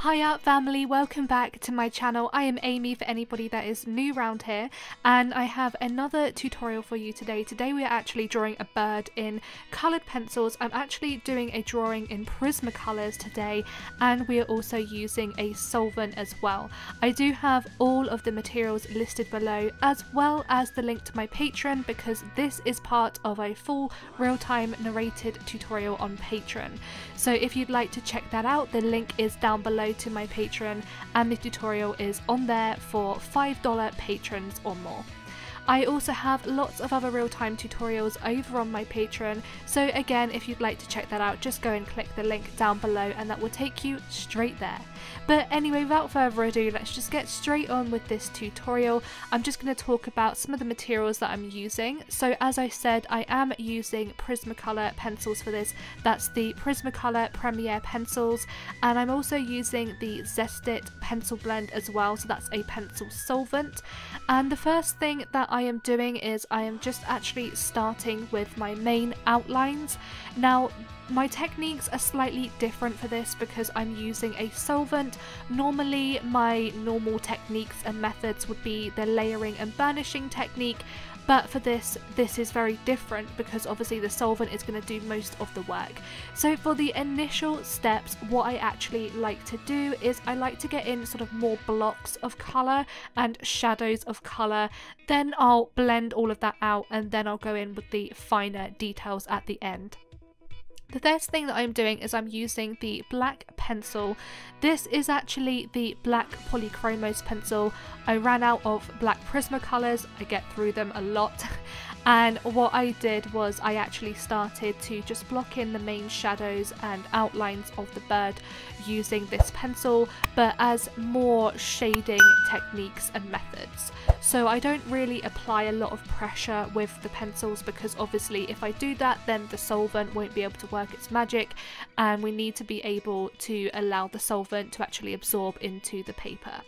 Hiya family, welcome back to my channel. I am Amy for anybody that is new around here and I have another tutorial for you today. Today we are actually drawing a bird in coloured pencils. I'm actually doing a drawing in Prismacolors today and we are also using a solvent as well. I do have all of the materials listed below as well as the link to my Patreon because this is part of a full real-time narrated tutorial on Patreon. So if you'd like to check that out, the link is down below to my Patreon and the tutorial is on there for $5 patrons or more. I also have lots of other real-time tutorials over on my Patreon, so again if you'd like to check that out just go and click the link down below and that will take you straight there. But anyway without further ado let's just get straight on with this tutorial. I'm just going to talk about some of the materials that I'm using. So as I said I am using Prismacolor pencils for this, that's the Prismacolor Premier pencils and I'm also using the Zest-it pencil blend as well so that's a pencil solvent and the first thing that I I am doing is I am just actually starting with my main outlines. Now my techniques are slightly different for this because I'm using a solvent. Normally my normal techniques and methods would be the layering and burnishing technique but for this, this is very different because obviously the solvent is going to do most of the work. So for the initial steps, what I actually like to do is I like to get in sort of more blocks of colour and shadows of colour. Then I'll blend all of that out and then I'll go in with the finer details at the end. The first thing that I'm doing is I'm using the black pencil. This is actually the black polychromos pencil. I ran out of black Prismacolors, I get through them a lot and what I did was I actually started to just block in the main shadows and outlines of the bird using this pencil but as more shading techniques and methods. So I don't really apply a lot of pressure with the pencils because obviously if I do that then the solvent won't be able to work its magic and we need to be able to allow the solvent to actually absorb into the paper.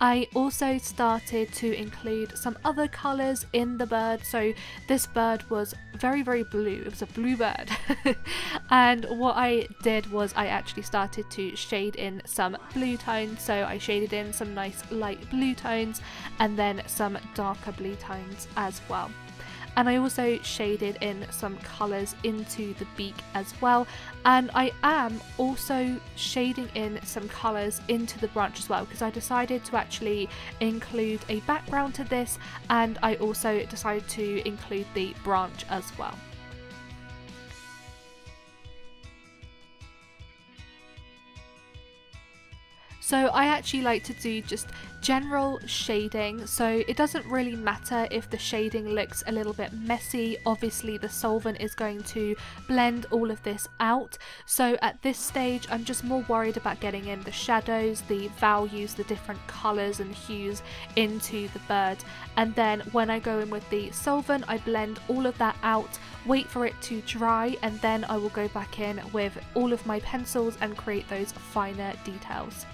I also started to include some other colours in the bird. So this bird was very, very blue. It was a blue bird. and what I did was I actually started to shade in some blue tones. So I shaded in some nice light blue tones and then some darker blue tones as well and I also shaded in some colours into the beak as well and I am also shading in some colours into the branch as well because I decided to actually include a background to this and I also decided to include the branch as well. So I actually like to do just general shading. So it doesn't really matter if the shading looks a little bit messy. Obviously the solvent is going to blend all of this out. So at this stage I'm just more worried about getting in the shadows the values the different colors and hues into the bird. And then when I go in with the solvent I blend all of that out wait for it to dry and then I will go back in with all of my pencils and create those finer details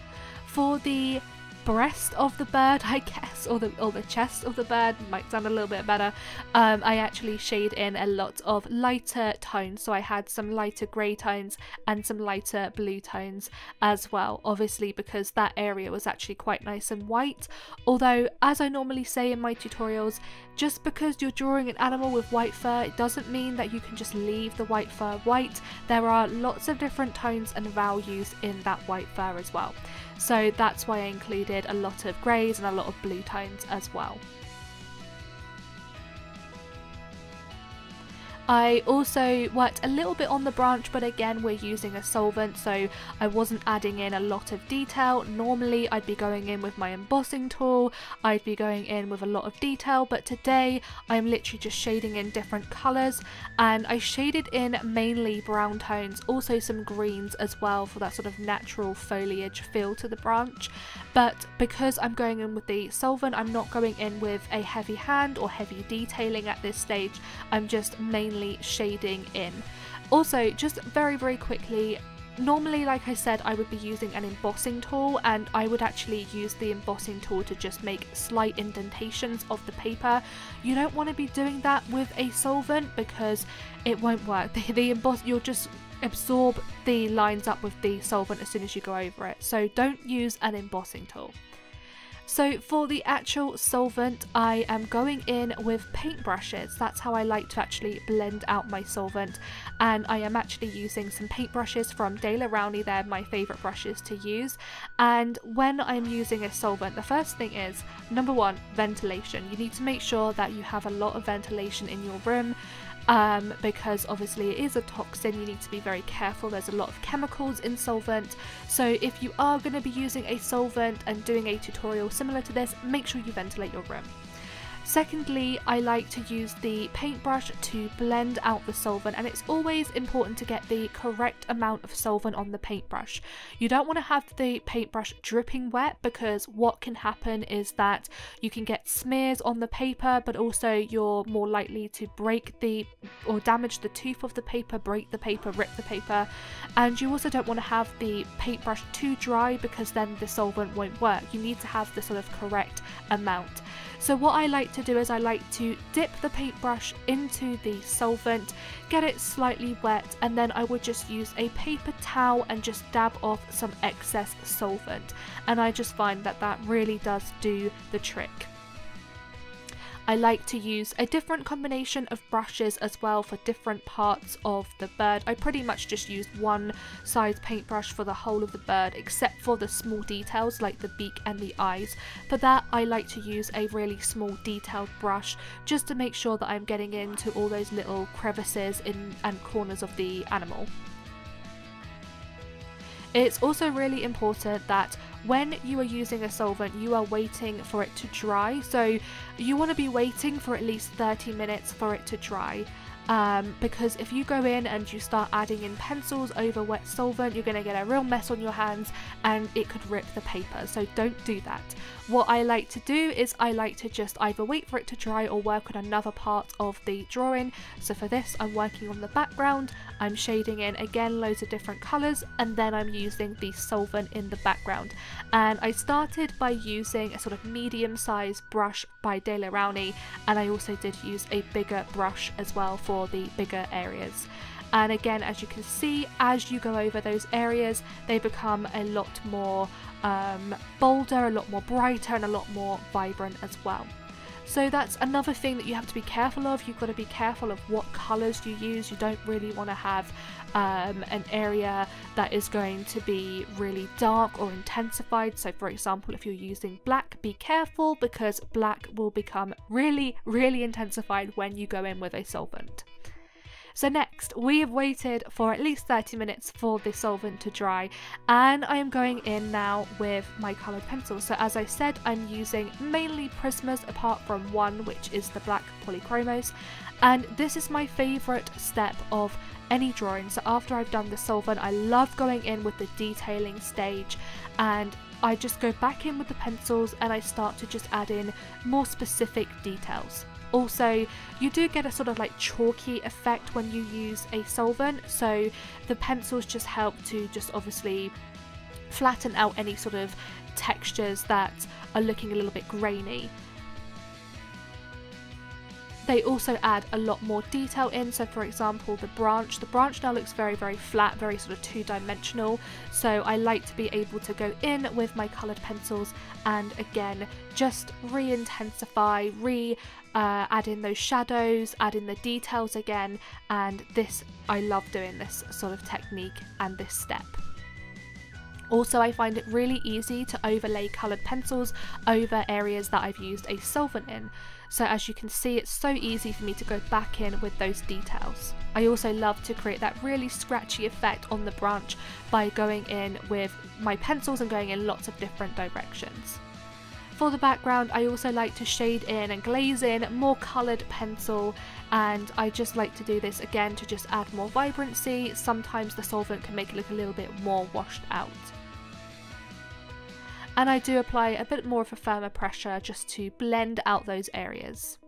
for the breast of the bird, I guess, or the or the chest of the bird might sound a little bit better. Um, I actually shade in a lot of lighter tones, so I had some lighter grey tones and some lighter blue tones as well. Obviously, because that area was actually quite nice and white. Although, as I normally say in my tutorials, just because you're drawing an animal with white fur, it doesn't mean that you can just leave the white fur white. There are lots of different tones and values in that white fur as well. So that's why I included a lot of greys and a lot of blue tones as well. I also worked a little bit on the branch but again we're using a solvent so I wasn't adding in a lot of detail. Normally I'd be going in with my embossing tool, I'd be going in with a lot of detail but today I'm literally just shading in different colours and I shaded in mainly brown tones, also some greens as well for that sort of natural foliage feel to the branch but because I'm going in with the solvent I'm not going in with a heavy hand or heavy detailing at this stage, I'm just mainly shading in. Also, just very, very quickly, normally like I said I would be using an embossing tool and I would actually use the embossing tool to just make slight indentations of the paper. You don't want to be doing that with a solvent because it won't work. The, the emboss you're just absorb the lines up with the solvent as soon as you go over it. So don't use an embossing tool. So for the actual solvent, I am going in with paintbrushes. That's how I like to actually blend out my solvent. And I am actually using some paintbrushes from Daler Rowney. They're my favourite brushes to use. And when I'm using a solvent, the first thing is, number one, ventilation. You need to make sure that you have a lot of ventilation in your room um, because obviously it is a toxin, you need to be very careful. There's a lot of chemicals in solvent, so if you are going to be using a solvent and doing a tutorial similar to this, make sure you ventilate your room. Secondly, I like to use the paintbrush to blend out the solvent and it's always important to get the correct amount of solvent on the paintbrush. You don't want to have the paintbrush dripping wet because what can happen is that you can get smears on the paper but also you're more likely to break the or damage the tooth of the paper, break the paper, rip the paper and you also don't want to have the paintbrush too dry because then the solvent won't work. You need to have the sort of correct amount. So what I like to do is I like to dip the paintbrush into the solvent, get it slightly wet, and then I would just use a paper towel and just dab off some excess solvent. And I just find that that really does do the trick. I like to use a different combination of brushes as well for different parts of the bird. I pretty much just use one size paintbrush for the whole of the bird except for the small details like the beak and the eyes. For that I like to use a really small detailed brush just to make sure that I'm getting into all those little crevices in and corners of the animal. It's also really important that when you are using a solvent, you are waiting for it to dry. So you want to be waiting for at least 30 minutes for it to dry um, because if you go in and you start adding in pencils over wet solvent you're going to get a real mess on your hands and it could rip the paper. So don't do that. What I like to do is I like to just either wait for it to dry or work on another part of the drawing. So for this I'm working on the background, I'm shading in again loads of different colours and then I'm using the solvent in the background. And I started by using a sort of medium sized brush by Daler Rowney and I also did use a bigger brush as well for the bigger areas. And again, as you can see, as you go over those areas, they become a lot more um, bolder, a lot more brighter, and a lot more vibrant as well. So that's another thing that you have to be careful of. You've got to be careful of what colours you use. You don't really want to have um, an area that is going to be really dark or intensified. So for example, if you're using black, be careful because black will become really, really intensified when you go in with a solvent. So next, we have waited for at least 30 minutes for the solvent to dry and I am going in now with my coloured pencils. So as I said, I'm using mainly Prismas apart from one which is the black Polychromos and this is my favourite step of any drawing. So after I've done the solvent, I love going in with the detailing stage and I just go back in with the pencils and I start to just add in more specific details. Also, you do get a sort of like chalky effect when you use a solvent, so the pencils just help to just obviously flatten out any sort of textures that are looking a little bit grainy. They also add a lot more detail in, so for example the branch, the branch now looks very very flat, very sort of two-dimensional, so I like to be able to go in with my coloured pencils and again just re-intensify, re uh, add in those shadows, add in the details again, and this, I love doing this sort of technique and this step. Also, I find it really easy to overlay coloured pencils over areas that I've used a solvent in. So as you can see, it's so easy for me to go back in with those details. I also love to create that really scratchy effect on the branch by going in with my pencils and going in lots of different directions. For the background I also like to shade in and glaze in more coloured pencil and I just like to do this again to just add more vibrancy. Sometimes the solvent can make it look a little bit more washed out and I do apply a bit more of a firmer pressure just to blend out those areas.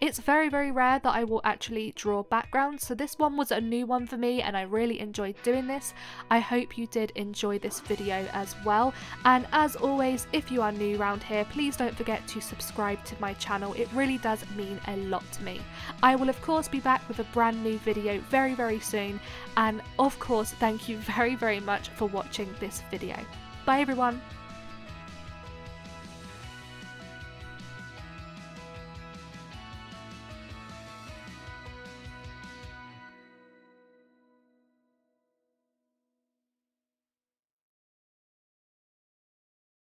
It's very very rare that I will actually draw backgrounds so this one was a new one for me and I really enjoyed doing this. I hope you did enjoy this video as well and as always if you are new around here please don't forget to subscribe to my channel it really does mean a lot to me. I will of course be back with a brand new video very very soon and of course thank you very very much for watching this video. Bye everyone!